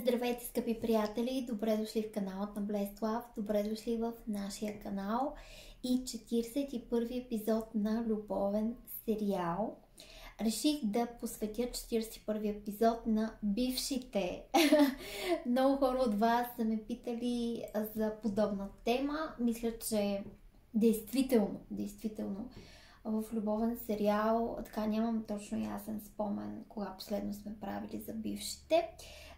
Здравейте, скъпи приятели! Добре дошли в каналът на Блеслав. Добре дошли в нашия канал и 41 епизод на любовен сериал. Реших да посветя 41 епизод на бившите. Много хора от вас са ме питали за подобна тема. Мисля, че действително, действително в любовен сериал така нямам точно ясен спомен кога последно сме правили за бившите.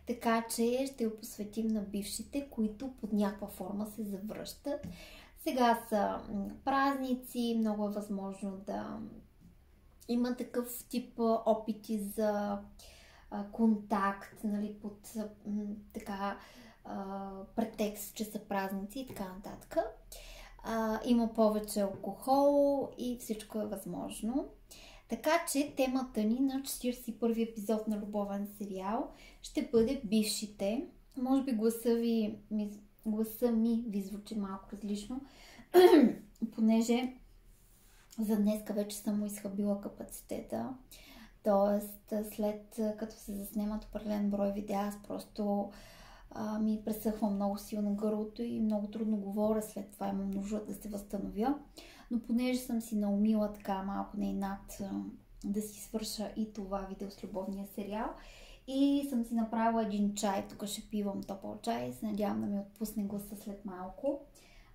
Така че ще го посветим на бившите, които под някаква форма се завръщат. Сега са празници, много е възможно да има такъв тип опити за контакт, нали, под така претекст, че са празници и така нататък. има повече алкохол и всичко е възможно. Така че темата ни на 41 епизод на любовен сериал ще бъде бившите. Може би гласа, ви, гласа ми ви звучи малко различно, понеже за днеска вече съм му изхабила капацитета. Тоест, след като се заснемат определен брой видеа, аз просто а, ми пресъхва много силно гърлото и много трудно говоря. След това имам нужда да се възстановя. Но понеже съм си наумила така малко не над да си свърша и това видео с любовния сериал, и съм си направила един чай. Тук ще пивам топъл чай. Се надявам да ми отпусне гласа след малко.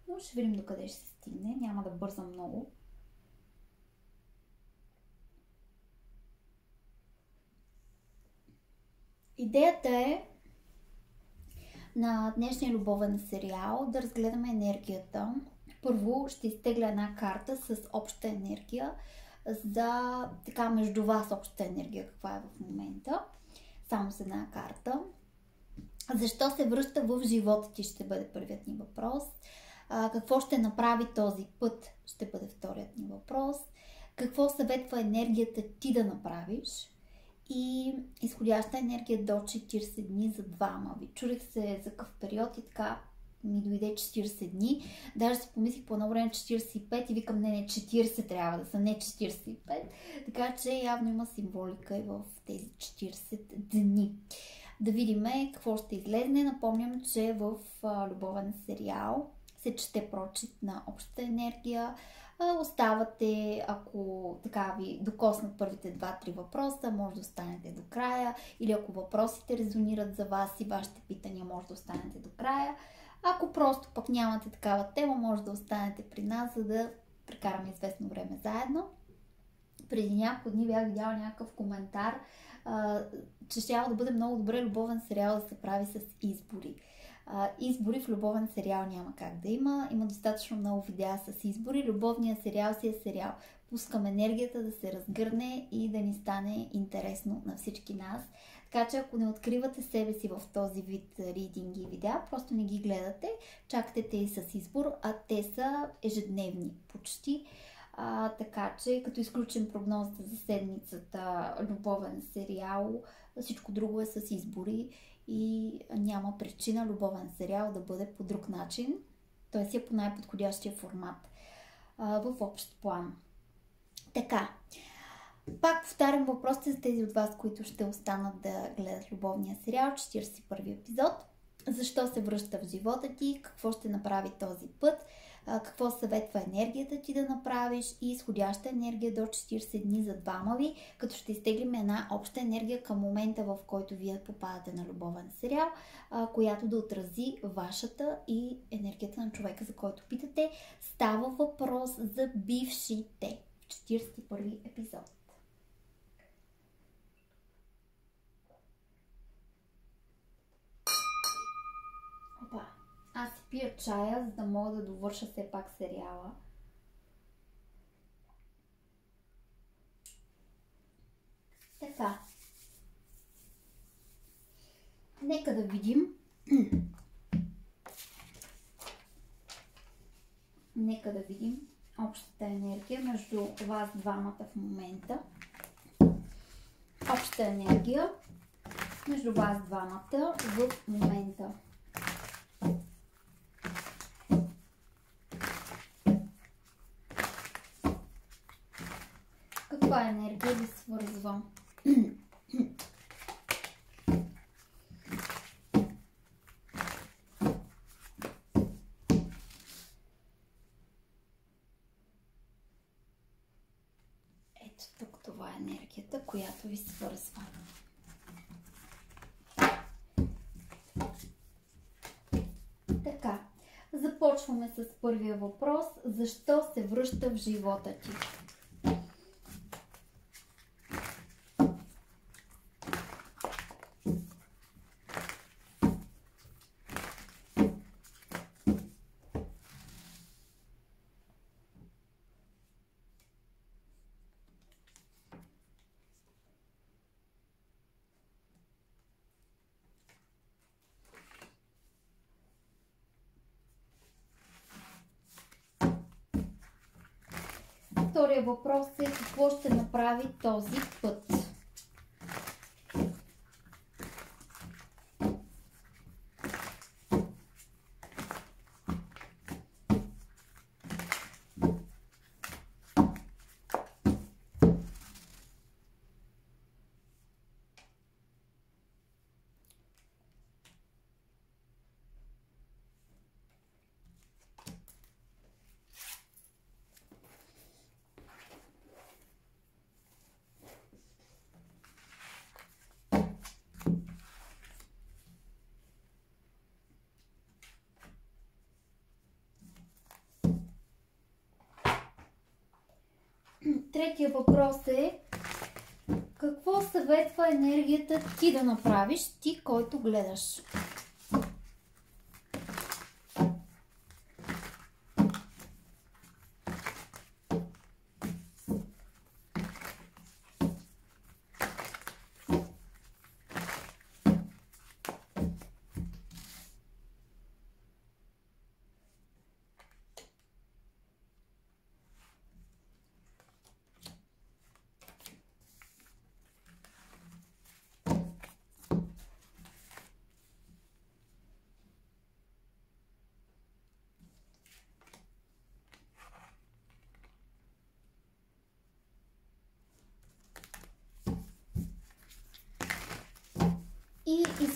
Но ще видим докъде ще се стигне. Няма да бързам много. Идеята е на днешния любовен сериал да разгледаме енергията. Първо ще изтегля една карта с обща енергия за така между вас общата енергия, каква е в момента. Само с една карта. Защо се връща в живота ти ще бъде първият ни въпрос. А, какво ще направи този път ще бъде вторият ни въпрос. Какво съветва енергията ти да направиш? И изходяща енергия до 40 дни за двама ви. Чурих се за какъв период и така ми дойде 40 дни. Даже си помислих по едно време 45 и викам, не, не, 40 трябва да са, не 45. Така че явно има символика и в тези 40 дни. Да видим какво ще излезне. Напомням, че в любовен сериал се чете прочит на общата енергия. Оставате, ако така ви докоснат първите 2-3 въпроса, може да останете до края. Или ако въпросите резонират за вас и вашите питания, може да останете до края. Ако просто пък нямате такава тема, може да останете при нас, за да прекараме известно време заедно. Преди няколко дни бях видяла някакъв коментар, а, че ще да бъде много добре любовен сериал да се прави с избори. А, избори в любовен сериал няма как да има. Има достатъчно много видеа с избори. Любовният сериал си е сериал. Пускам енергията да се разгърне и да ни стане интересно на всички нас. Така че ако не откривате себе си в този вид ридинги и видеа, просто не ги гледате, чакате те и с избор, а те са ежедневни почти. А, така че, като изключим прогнозата за седмицата, любовен сериал, всичко друго е с избори и няма причина любовен сериал да бъде по друг начин. Той си е по най-подходящия формат а, в общ план. Така, пак повтарям въпросите за тези от вас, които ще останат да гледат любовния сериал, 41 епизод. Защо се връща в живота ти, какво ще направи този път, какво съветва енергията ти да направиш и изходяща енергия до 40 дни за двама ви, като ще изтеглим една обща енергия към момента, в който вие попадате на любовен сериал, която да отрази вашата и енергията на човека, за който питате. Става въпрос за бившите. 41 епизод. Аз пия чая, за да мога да довърша все пак сериала. Така. Нека да видим. Нека да видим общата енергия между вас двамата в момента. Общата енергия между вас двамата в момента. каква е енергия ви свързвам. Ето тук това е енергията, която ви свързва. Така, започваме с първия въпрос. Защо се връща в живота ти? Втория въпрос е какво ще направи този път. Третия въпрос е какво съветва енергията ти да направиш, ти, който гледаш?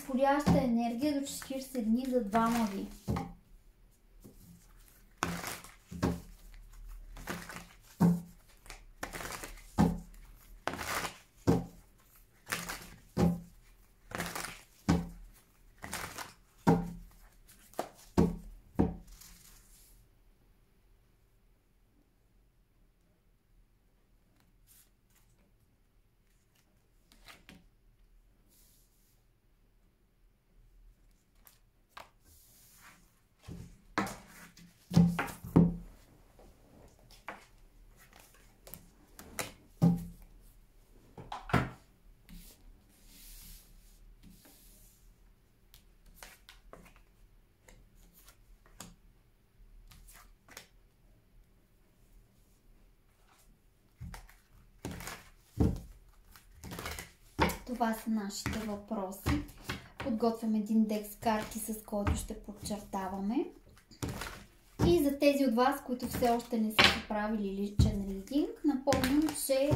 И изходяща енергия до 40 дни за двама ви. Това са нашите въпроси. Подготвям един декс карти, с който ще подчертаваме. И за тези от вас, които все още не са правили личен ридинг, напомням, че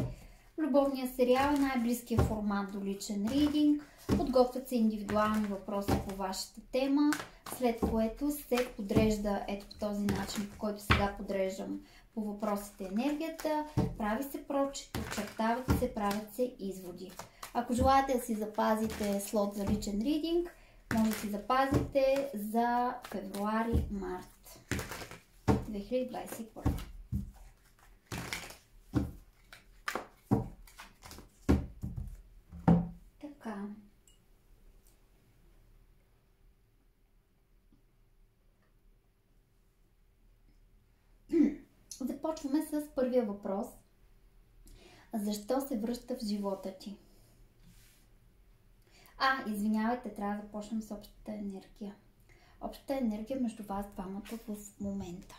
любовният сериал е най-близкият формат до личен ридинг. Подготвят се индивидуални въпроси по вашата тема, след което се подрежда ето по този начин, по който сега подреждам по въпросите енергията, прави се прочит, очертават се, правят се изводи. Ако желаете да си запазите слот за личен ридинг, може да си запазите за февруари-март 2021. Така. Започваме с първия въпрос. Защо се връща в живота ти? А, извинявайте, трябва да започнем с общата енергия. Общата енергия между вас двамата в момента.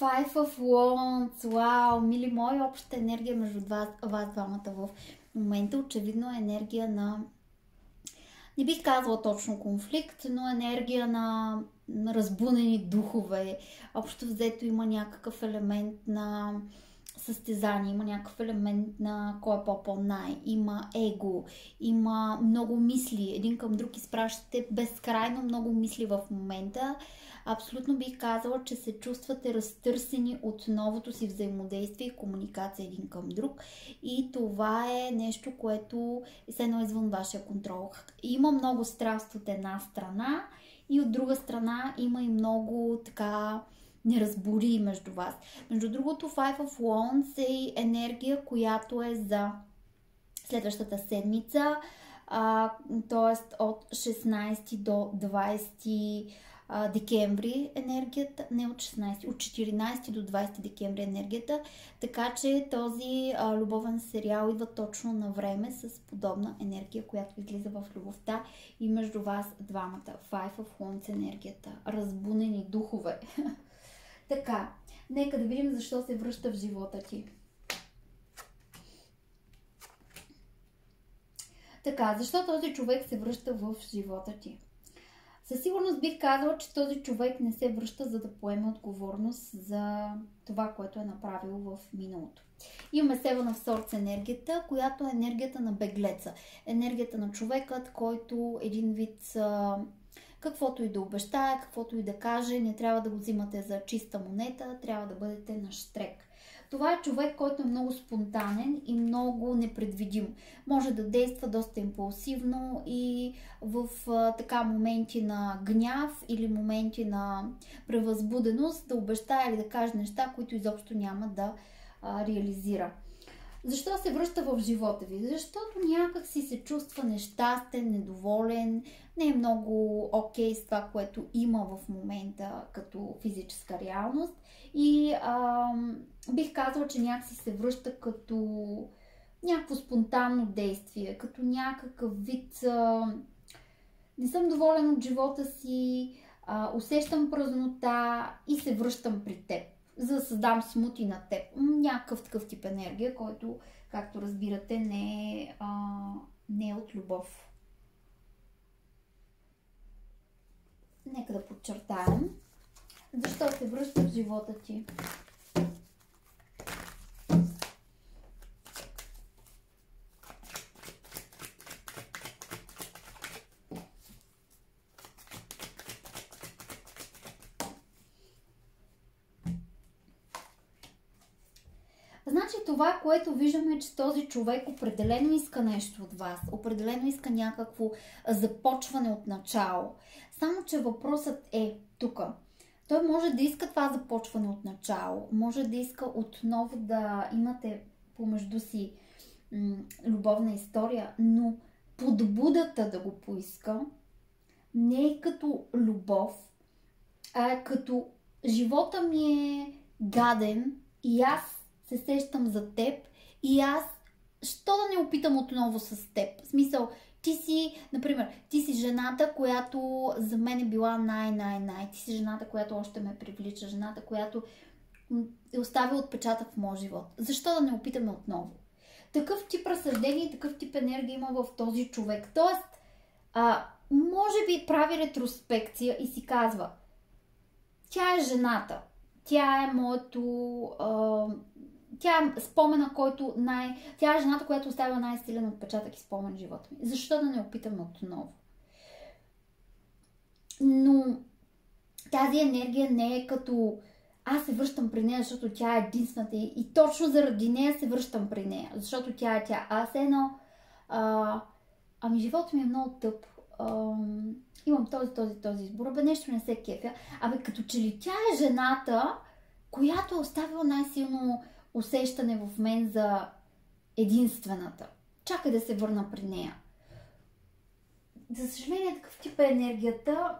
Five of Wands, вау, мили мои, общата енергия между вас, вас двамата в момента очевидно е енергия на не бих казала точно конфликт, но енергия на, на разбунени духове. Общо взето има някакъв елемент на състезание, има някакъв елемент на кой е по-по-най, има его, има много мисли, един към друг изпращате безкрайно много мисли в момента. Абсолютно бих казала, че се чувствате разтърсени от новото си взаимодействие и комуникация един към друг. И това е нещо, което е все едно извън вашия контрол. Има много страст от една страна и от друга страна има и много така не разбори между вас. Между другото, Five of Wands е енергия, която е за следващата седмица, т.е. от 16 до 20 декември енергията, не от 16, от 14 до 20 декември енергията, така че този а, любовен сериал идва точно на време с подобна енергия, която излиза в любовта и между вас двамата. Five of Wands енергията. Разбунени духове. Така, нека да видим защо се връща в живота ти. Така, защо този човек се връща в живота ти? Със сигурност бих казала, че този човек не се връща за да поеме отговорност за това, което е направил в миналото. Имаме Seven в Swords енергията, която е енергията на беглеца. Енергията на човекът, който един вид каквото и да обещае, каквото и да каже, не трябва да го взимате за чиста монета, трябва да бъдете на штрек. Това е човек, който е много спонтанен и много непредвидим. Може да действа доста импулсивно и в така моменти на гняв или моменти на превъзбуденост да обещае или да каже неща, които изобщо няма да а, реализира. Защо се връща в живота ви? Защото някак си се чувства нещастен, недоволен, не е много окей okay с това, което има в момента като физическа реалност. И а, бих казала, че някакси се връща като някакво спонтанно действие, като някакъв вид... А, не съм доволен от живота си, а, усещам празнота и се връщам при теб за да създам смути на теб. Някакъв такъв тип енергия, който, както разбирате, не е, а, не е от любов. Нека да подчертаем. Защо се връща в живота ти? Което виждаме е, че този човек определено иска нещо от вас, определено иска някакво започване от начало. Само, че въпросът е тук. Той може да иска това започване от начало, може да иска отново да имате помежду си м- любовна история, но подбудата да го поиска не е като любов, а е като живота ми е гаден и аз се сещам за теб и аз, що да не опитам отново с теб? В смисъл, ти си, например, ти си жената, която за мен е била най-най-най. Ти си жената, която още ме привлича, жената, която е оставила отпечатък в моят живот. Защо да не опитаме отново? Такъв тип разсъждение, такъв тип енергия има в този човек. Тоест, а, може би прави ретроспекция и си казва, тя е жената, тя е моето а, тя е спомена, който най... Тя е жената, която оставя най-силен отпечатък и спомен в живота ми. Защо да не опитаме отново? Но тази енергия не е като аз се връщам при нея, защото тя е единствената и точно заради нея се връщам при нея, защото тя е тя. Аз едно, а, ами живота ми е много тъп. А, имам този, този, този избор, абе нещо не се кефя. Абе като че ли тя е жената, която е оставила най-силно усещане в мен за единствената. Чакай да се върна при нея. За съжаление, такъв тип е енергията.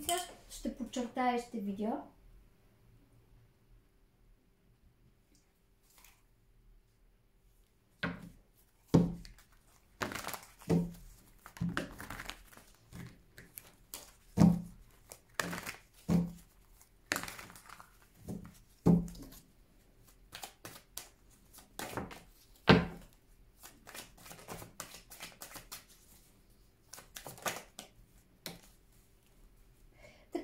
Сега ще подчертая ще видя.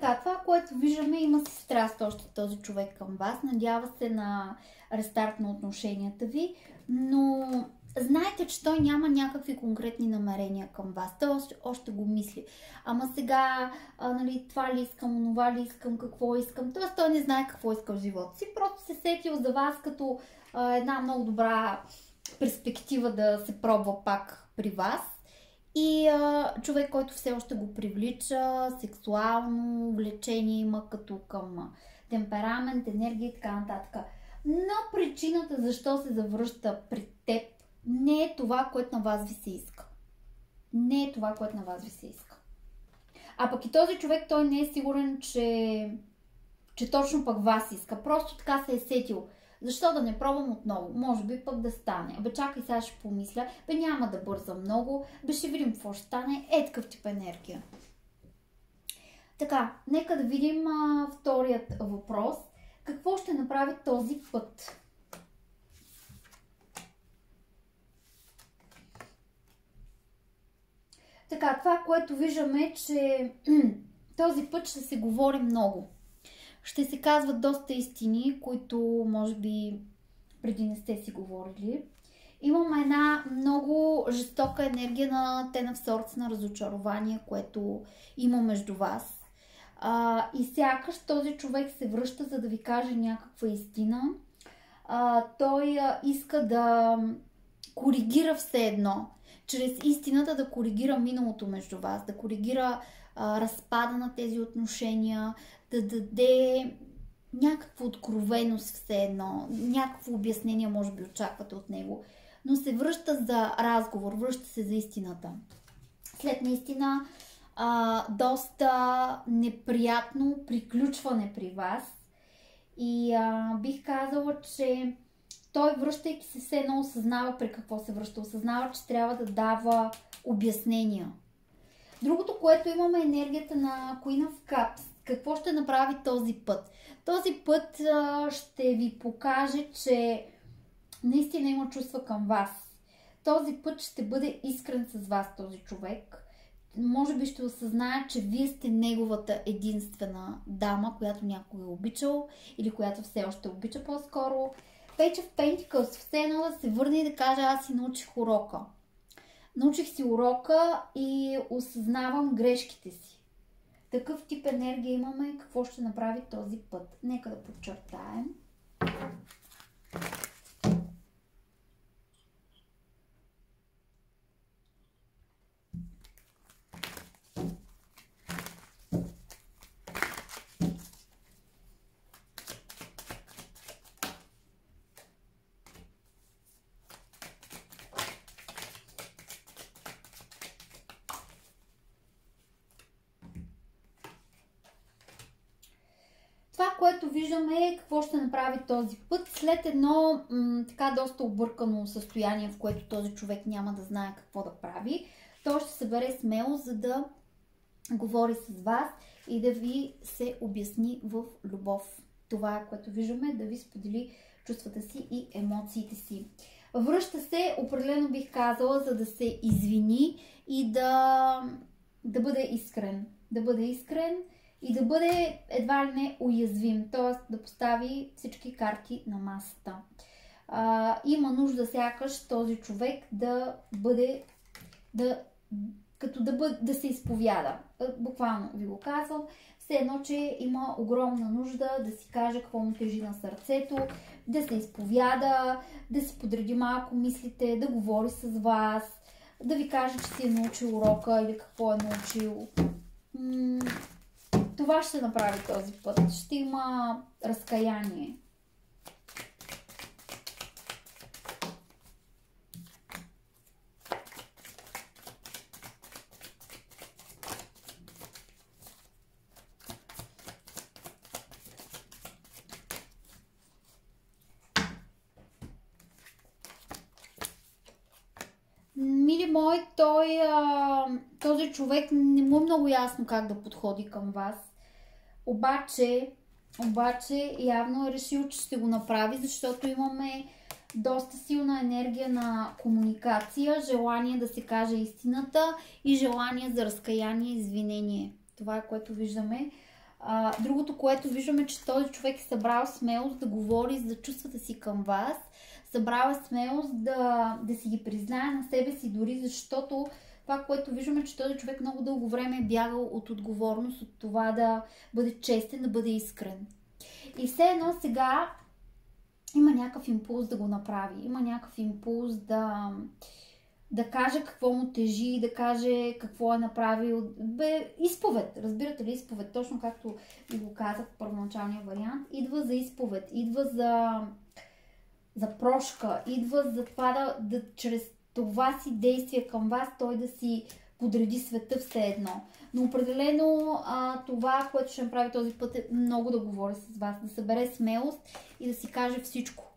Така, това, което виждаме, има си страст още този човек към вас. Надява се на рестарт на отношенията ви, но знаете, че той няма някакви конкретни намерения към вас. Той още, още го мисли. Ама сега, а, нали, това ли искам, това ли искам, какво искам. Тоест той не знае какво иска в живота си. Просто се сетил за вас като а, една много добра перспектива да се пробва пак при вас. И а, човек, който все още го привлича, сексуално влечение има като към темперамент, енергия и така нататък. Но причината защо се завръща при теб не е това, което на вас ви се иска. Не е това, което на вас ви се иска. А пък и този човек, той не е сигурен, че, че точно пък вас иска. Просто така се е сетил. Защо да не пробвам отново? Може би пък да стане. Бе, чакай, сега ще помисля. Бе, няма да бързам много. Бе, ще видим какво ще стане. Е такъв тип енергия. Така, нека да видим а, вторият въпрос. Какво ще направи този път? Така, това, което виждаме, че този път ще се говори много. Ще се казват доста истини, които може би преди не сте си говорили. Имаме една много жестока енергия на тена в сорт на разочарование, което има между вас. А, и сякаш този човек се връща, за да ви каже някаква истина. А, той а, иска да коригира все едно чрез истината да коригира миналото между вас, да коригира а, разпада на тези отношения, да даде някаква откровеност все едно, някакво обяснение може би очаквате от него, но се връща за разговор, връща се за истината. След наистина а, доста неприятно приключване при вас и а, бих казала, че той, връщайки се, все едно осъзнава при какво се връща. Осъзнава, че трябва да дава обяснения. Другото, което имаме е енергията на Queen of Cups. Какво ще направи този път? Този път а, ще ви покаже, че наистина има чувства към вас. Този път ще бъде искрен с вас, този човек. Може би ще осъзнае, че вие сте неговата единствена дама, която някой е обичал или която все още обича по-скоро Пече в Пентикълс, все едно да се върне и да каже, аз си научих урока. Научих си урока и осъзнавам грешките си. Такъв тип енергия имаме, какво ще направи този път. Нека да подчертаем. Което виждаме е какво ще направи този път след едно м- така доста объркано състояние, в което този човек няма да знае какво да прави. Той ще се бъде смело, за да говори с вас и да ви се обясни в любов. Това е което виждаме, да ви сподели чувствата си и емоциите си. Връща се, определено бих казала, за да се извини и да, да бъде искрен. Да бъде искрен и да бъде едва ли не уязвим, т.е. да постави всички карти на масата. А, има нужда сякаш този човек да бъде, да, като да, бъде, да се изповяда. Буквално ви го казвам. Все едно, че има огромна нужда да си каже какво му тежи на сърцето, да се изповяда, да си подреди малко мислите, да говори с вас, да ви каже, че си е научил урока или какво е научил това ще направи този път. Ще има разкаяние. Мой, той, а, този човек не му е много ясно как да подходи към вас. Обаче, обаче явно е решил, че ще го направи, защото имаме доста силна енергия на комуникация, желание да се каже истината и желание за разкаяние и извинение. Това е което виждаме. А, другото, което виждаме, че този човек е събрал смелост да говори за чувствата си към вас, събрал е смелост да, да си ги признае на себе си, дори защото това, което виждаме, че този човек много дълго време е бягал от отговорност, от това да бъде честен, да бъде искрен. И все едно сега има някакъв импулс да го направи, има някакъв импулс да, да каже какво му тежи, да каже какво е направил. Бе, изповед, разбирате ли, изповед, точно както ви го казах в първоначалния вариант, идва за изповед, идва за, за прошка, идва за това да, да чрез това си действие към вас той да си подреди света все едно. Но определено а, това, което ще направи този път е много да говори с вас, да събере смелост и да си каже всичко.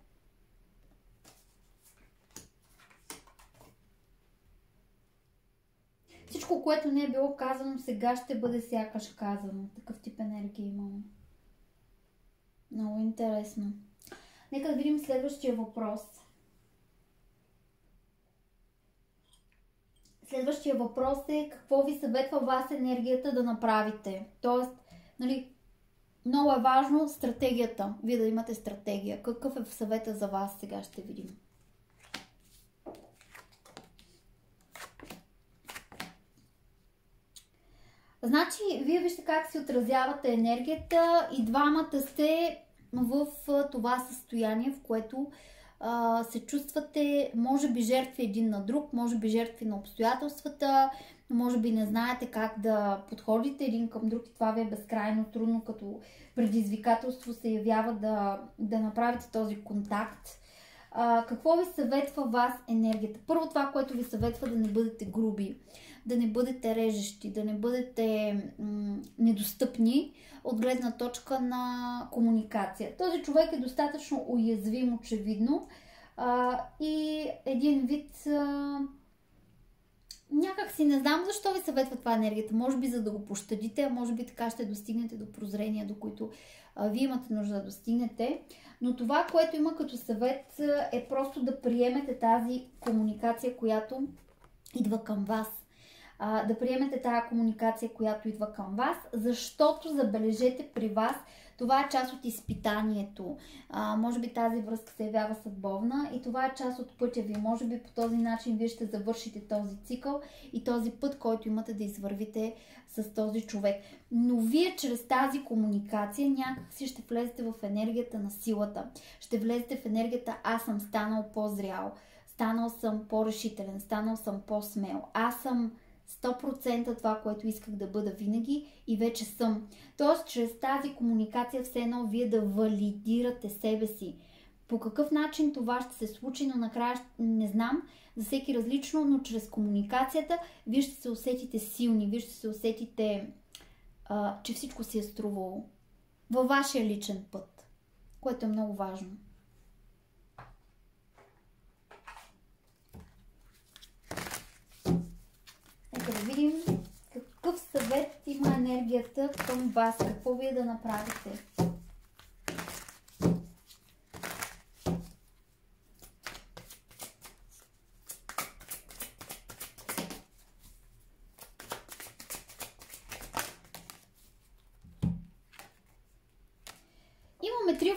Всичко, което не е било казано, сега ще бъде сякаш казано. Такъв тип енергия имаме. Много интересно. Нека да видим следващия въпрос. Следващия въпрос е какво ви съветва вас енергията да направите. Тоест, нали, много е важно стратегията. Вие да имате стратегия. Какъв е в съвета за вас, сега ще видим. Значи, вие вижте как си отразявате енергията и двамата сте в това състояние, в което а, се чувствате, може би, жертви един на друг, може би жертви на обстоятелствата, може би не знаете как да подходите един към друг и това ви е безкрайно трудно, като предизвикателство се явява да, да направите този контакт. А, какво ви съветва вас енергията? Първо това, което ви съветва да не бъдете груби, да не бъдете режещи, да не бъдете м- недостъпни от гледна точка на комуникация. Този човек е достатъчно уязвим, очевидно, а, и един вид а, някак си не знам защо ви съветва това енергията. Може би за да го пощадите, а може би така ще достигнете до прозрения, до които вие имате нужда да достигнете. Но това, което има като съвет е просто да приемете тази комуникация, която идва към вас а, да приемете тази комуникация, която идва към вас, защото забележете при вас, това е част от изпитанието. А, може би тази връзка се явява съдбовна и това е част от пътя ви. Може би по този начин вие ще завършите този цикъл и този път, който имате да извървите с този човек. Но вие чрез тази комуникация някак си ще влезете в енергията на силата. Ще влезете в енергията аз съм станал по-зрял, станал съм по-решителен, станал съм по-смел. Аз съм 100% това, което исках да бъда винаги и вече съм. Тоест, чрез тази комуникация все едно вие да валидирате себе си. По какъв начин това ще се случи, но накрая не знам, за всеки различно, но чрез комуникацията вие ще се усетите силни, вие ще се усетите, а, че всичко си е струвало във вашия личен път, което е много важно. Нека да видим какъв съвет има енергията към вас, какво вие да направите.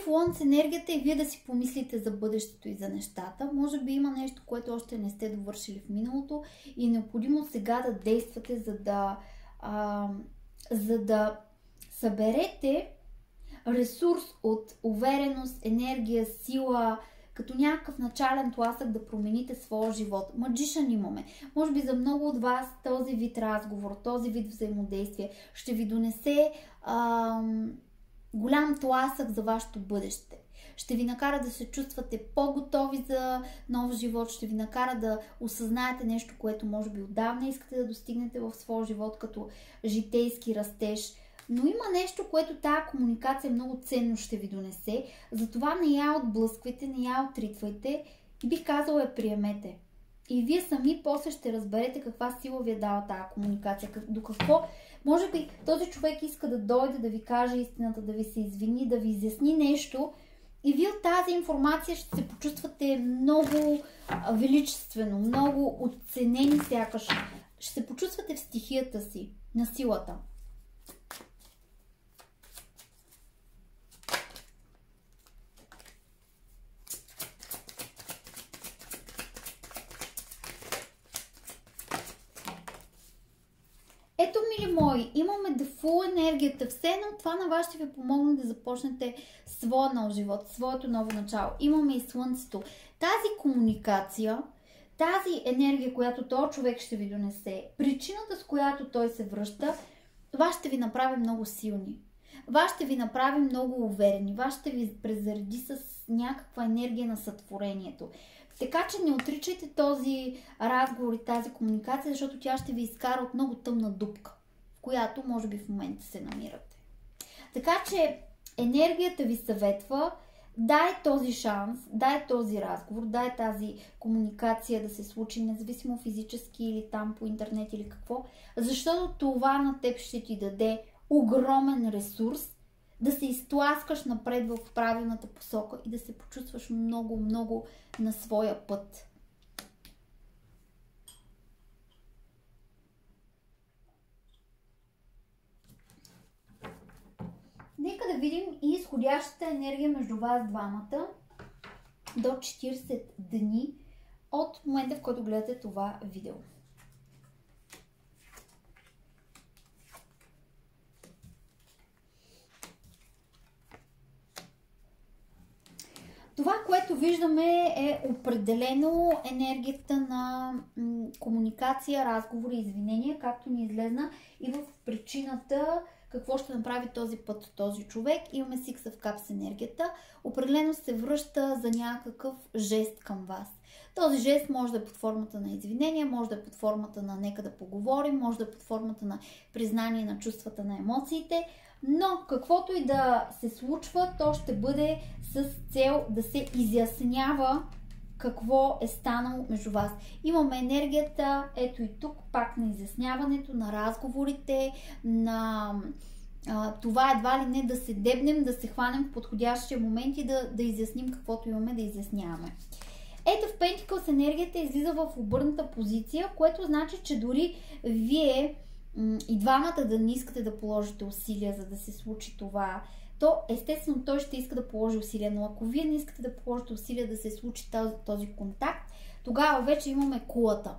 фон с енергията и вие да си помислите за бъдещето и за нещата. Може би има нещо, което още не сте довършили в миналото и е необходимо сега да действате, за да, а, за да съберете ресурс от увереност, енергия, сила, като някакъв начален тласък да промените своя живот. Маджишан имаме. Може би за много от вас този вид разговор, този вид взаимодействие ще ви донесе ам, голям тласък за вашето бъдеще. Ще ви накара да се чувствате по-готови за нов живот, ще ви накара да осъзнаете нещо, което може би отдавна искате да достигнете в своя живот като житейски растеж. Но има нещо, което тази комуникация много ценно ще ви донесе. Затова не я отблъсквайте, не я отритвайте и бих казала я приемете. И вие сами после ще разберете каква сила ви е дала тази комуникация, до какво може би този човек иска да дойде да ви каже истината, да ви се извини, да ви изясни нещо и вие от тази информация ще се почувствате много величествено, много оценени сякаш. Ще се почувствате в стихията си, на силата. Ето, мили мои, имаме дефул енергията. Все едно това на вас ще ви помогне да започнете своя нов живот, своето ново начало. Имаме и Слънцето. Тази комуникация, тази енергия, която този човек ще ви донесе, причината с която той се връща, вас ще ви направи много силни. Вас ще ви направи много уверени. Вас ще ви презареди с някаква енергия на сътворението. Така че не отричайте този разговор и тази комуникация, защото тя ще ви изкара от много тъмна дупка, в която може би в момента се намирате. Така че енергията ви съветва, дай този шанс, дай този разговор, дай тази комуникация да се случи, независимо физически или там по интернет или какво, защото това на теб ще ти даде огромен ресурс да се изтласкаш напред в правилната посока и да се почувстваш много, много на своя път. Нека да видим и изходящата енергия между вас двамата до 40 дни от момента, в който гледате това видео. Това, което виждаме е определено енергията на комуникация, разговори, извинения, както ни излезна и в причината какво ще направи този път този човек. Имаме Six of Cups енергията. Определено се връща за някакъв жест към вас. Този жест може да е под формата на извинения, може да е под формата на нека да поговорим, може да е под формата на признание на чувствата на емоциите, но каквото и да се случва, то ще бъде с цел да се изяснява какво е станало между вас. Имаме енергията, ето и тук, пак на изясняването, на разговорите, на а, това едва ли не да се дебнем, да се хванем в подходящия момент и да, да изясним каквото имаме да изясняваме. Ето в Pentacles енергията излиза в обърната позиция, което значи, че дори вие и двамата да не искате да положите усилия, за да се случи това, то естествено той ще иска да положи усилия, но ако вие не искате да положите усилия да се случи този, този контакт, тогава вече имаме кулата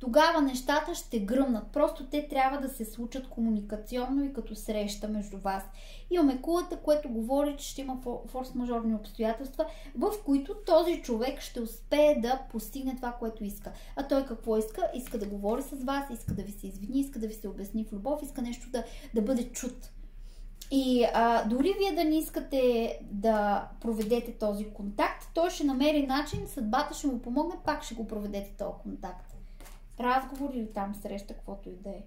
тогава нещата ще гръмнат. Просто те трябва да се случат комуникационно и като среща между вас. Имаме кулата, което говори, че ще има форс-мажорни обстоятелства, в които този човек ще успее да постигне това, което иска. А той какво иска? Иска да говори с вас, иска да ви се извини, иска да ви се обясни в любов, иска нещо да, да бъде чут. И а, дори вие да не искате да проведете този контакт, той ще намери начин, съдбата ще му помогне, пак ще го проведете този контакт разговор или там среща, каквото и да е.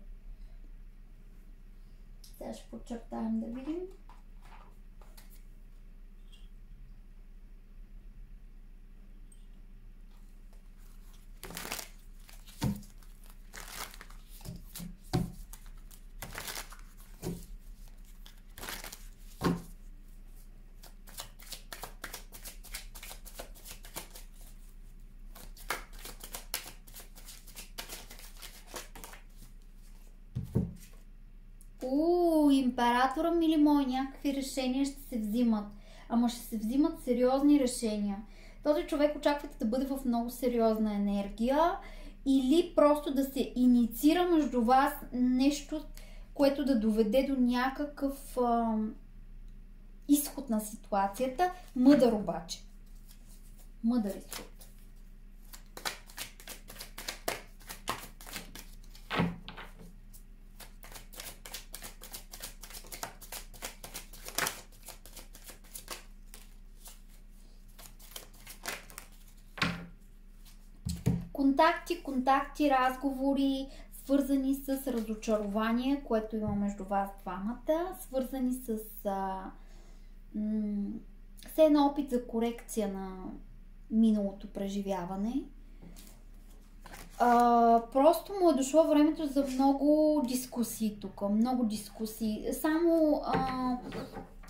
Сега ще подчертаем да видим. Императора, мили мои, някакви решения ще се взимат. Ама ще се взимат сериозни решения. Този човек очаквате да бъде в много сериозна енергия или просто да се инициира между вас нещо, което да доведе до някакъв а, изход на ситуацията. Мъдър обаче. Мъдър изход. Контакти, контакти, разговори, свързани с разочарование, което има между вас двамата, свързани с а, м- все едно опит за корекция на миналото преживяване. А, просто му е дошло времето за много дискусии тук, много дискусии. Само а,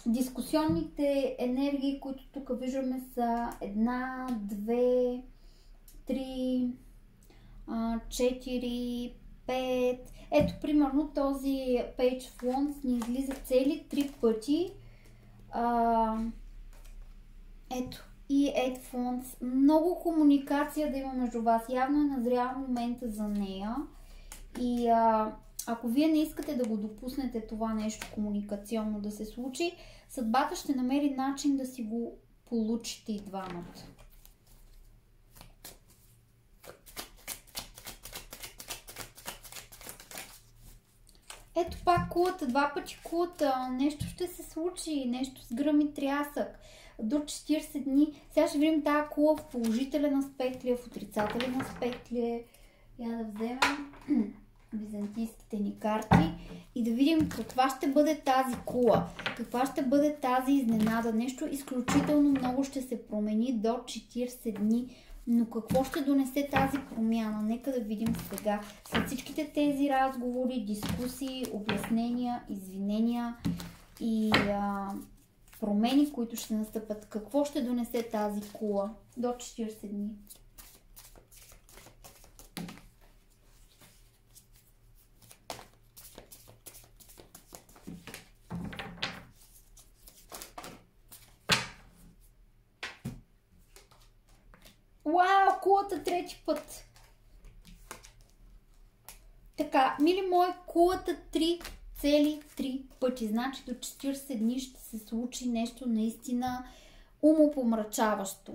дискусионните енергии, които тук виждаме са една, две, три, 4, 5. Ето, примерно този Page of ни излиза цели 3 пъти. А, ето, и Eight Wands. Много комуникация да има между вас. Явно е назрял момента за нея. И а, ако вие не искате да го допуснете това нещо комуникационно да се случи, съдбата ще намери начин да си го получите и двамата. Ето пак кулата, два пъти кулата, нещо ще се случи, нещо с гръм и трясък. До 40 дни. Сега ще видим тази кула в положителен аспект ли е, в отрицателен аспект ли е. Я да вземем византийските ни карти и да видим каква ще бъде тази кула, каква ще бъде тази изненада. Нещо изключително много ще се промени до 40 дни. Но какво ще донесе тази промяна? Нека да видим сега. След всичките тези разговори, дискусии, обяснения, извинения и а, промени, които ще настъпят, какво ще донесе тази кула до 40 дни? Вау, кулата трети път. Така, мили мои, кулата три цели три пъти. Значи до 40 дни ще се случи нещо наистина умопомрачаващо.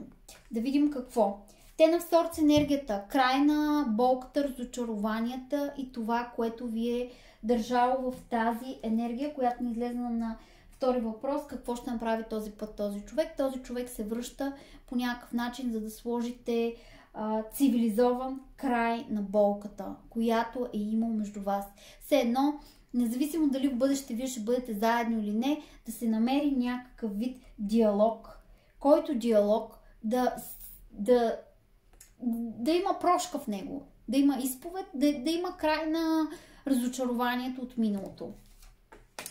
Да видим какво. Те на с енергията, крайна болката, разочарованията и това, което ви е държало в тази енергия, която ни излезна на Втори въпрос, какво ще направи този път този човек? Този човек се връща по някакъв начин, за да сложите а, цивилизован край на болката, която е имал между вас. Все едно, независимо дали в бъдеще вие ще бъдете заедно или не, да се намери някакъв вид диалог, който диалог да, да, да има прошка в него, да има изповед, да, да има край на разочарованието от миналото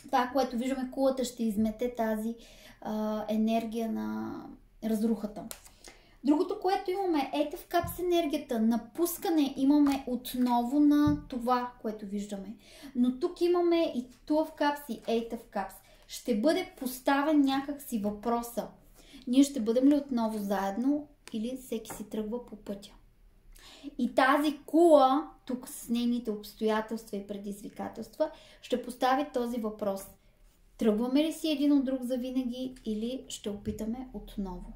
това, което виждаме, кулата ще измете тази а, енергия на разрухата. Другото, което имаме, ете в капс енергията, напускане имаме отново на това, което виждаме. Но тук имаме и туа в капс и ейта в капс. Ще бъде поставен някакси въпроса. Ние ще бъдем ли отново заедно или всеки си тръгва по пътя. И тази кула, тук с нейните обстоятелства и предизвикателства, ще постави този въпрос. Тръгваме ли си един от друг за винаги или ще опитаме отново?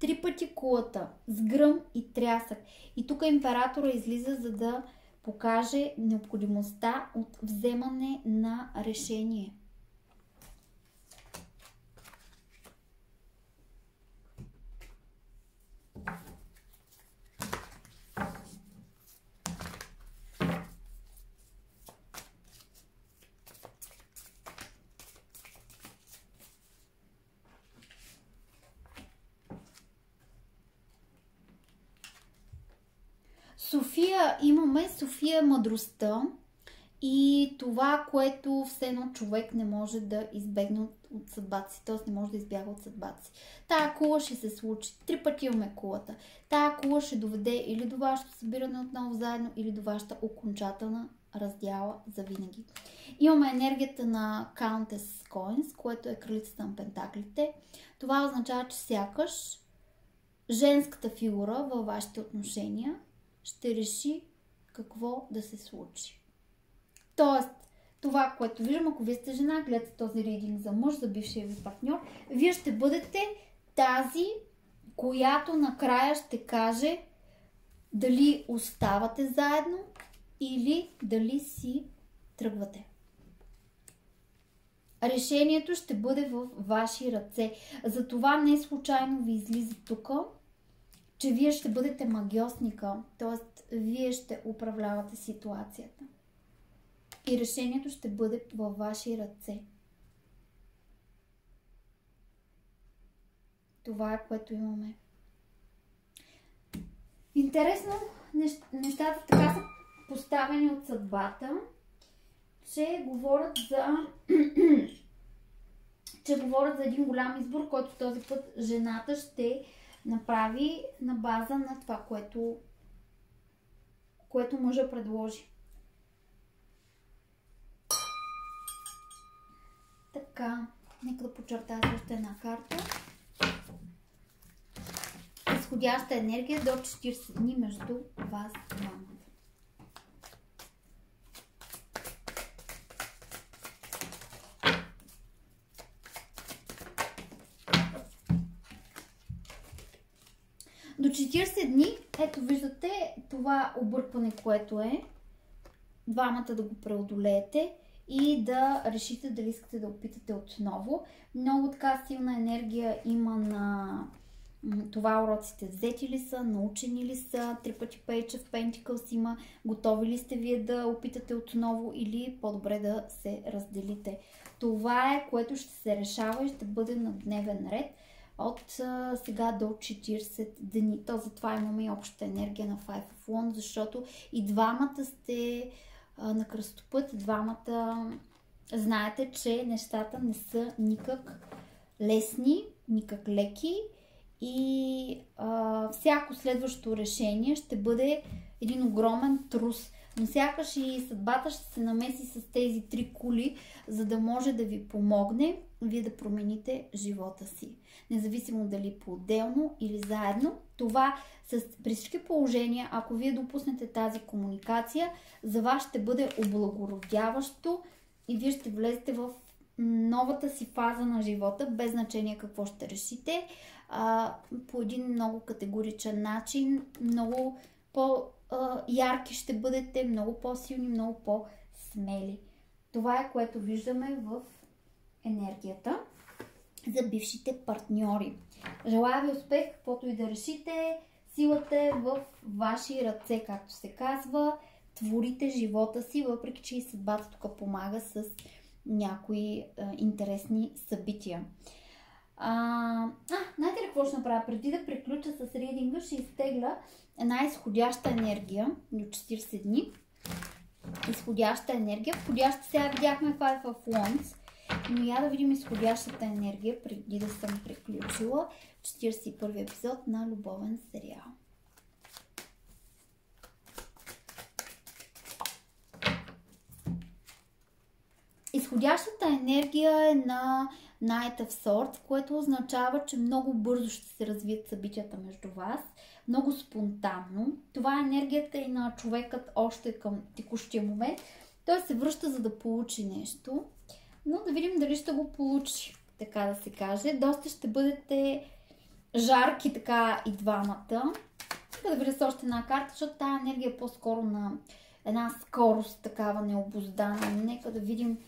Три пъти кулата с гръм и трясък. И тук императора излиза за да покаже необходимостта от вземане на решение – София имаме, София мъдростта и това, което все едно човек не може да избегне от, от съдбата си, т.е. не може да избяга от съдбата си. Тая кула ще се случи. Три пъти имаме кулата. Тая кула ще доведе или до вашето събиране отново заедно, или до вашата окончателна раздяла за винаги. Имаме енергията на Countess Coins, което е кралицата на пентаклите. Това означава, че сякаш женската фигура във вашите отношения ще реши какво да се случи. Тоест, това, което виждам, ако вие сте жена, гледате този рейдинг за мъж, за бившия ви партньор, вие ще бъдете тази, която накрая ще каже дали оставате заедно или дали си тръгвате. Решението ще бъде в ваши ръце. Затова не случайно ви излиза тук че вие ще бъдете магиосника, т.е. вие ще управлявате ситуацията. И решението ще бъде във ваши ръце. Това е което имаме. Интересно, нещата така са поставени от съдбата, че говорят за че говорят за един голям избор, който този път жената ще направи на база на това, което, което мъжа предложи. Така, нека да подчертая още една карта. Изходяща енергия до 40 дни между вас двамата. 40 дни, ето виждате това объркване, което е. Двамата да го преодолеете и да решите дали искате да опитате отново. Много така силна енергия има на това уроците взети ли са, научени ли са, три пъти Page of Pentacles има, готови ли сте вие да опитате отново или по-добре да се разделите. Това е, което ще се решава и ще бъде на дневен ред от а, сега до 40 дни. То затова имаме и общата енергия на Five of Wands, защото и двамата сте а, на кръстопът, и двамата знаете, че нещата не са никак лесни, никак леки и а, всяко следващо решение ще бъде един огромен трус. Но сякаш и съдбата ще се намеси с тези три кули, за да може да ви помогне вие да промените живота си. Независимо дали по-отделно или заедно. Това с, при всички положения, ако вие допуснете тази комуникация, за вас ще бъде облагородяващо и вие ще влезете в новата си фаза на живота, без значение какво ще решите, а, по един много категоричен начин, много по-ярки ще бъдете, много по-силни, много по-смели. Това е което виждаме в енергията за бившите партньори. Желая ви успех, каквото и да решите. Силата е в ваши ръце, както се казва. Творите живота си, въпреки че и съдбата тук помага с някои а, интересни събития. А, а, знаете ли какво ще направя? Преди да приключа с ридинга, ще изтегля една изходяща енергия до 40 дни. Изходяща енергия. Входяща сега видяхме Five of Wands. Но я да видим изходящата енергия преди да съм приключила 41 епизод на Любовен сериал. Изходящата енергия е на Night of Swords, което означава, че много бързо ще се развият събитията между вас, много спонтанно. Това е енергията и на човекът още към текущия момент. Той се връща за да получи нещо, но да видим дали ще го получи, така да се каже. Доста ще бъдете жарки така и двамата. Нека да видя с още една карта, защото тази енергия е по-скоро на една скорост, такава необоздана. Нека да видим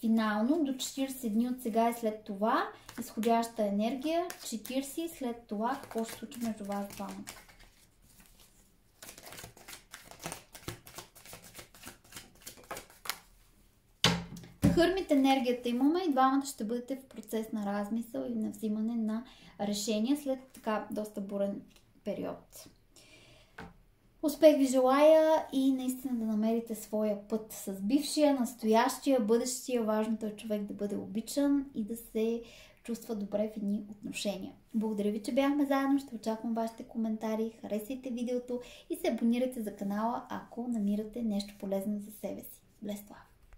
финално до 40 дни от сега и след това изходяща енергия, 40 и след това какво ще случи между вас двамата. Хърмит енергията имаме и двамата ще бъдете в процес на размисъл и на взимане на решения след така доста бурен период. Успех ви желая и наистина да намерите своя път с бившия, настоящия, бъдещия. Важното е човек да бъде обичан и да се чувства добре в едни отношения. Благодаря ви, че бяхме заедно. Ще очаквам вашите коментари. Харесайте видеото и се абонирайте за канала, ако намирате нещо полезно за себе си. Блест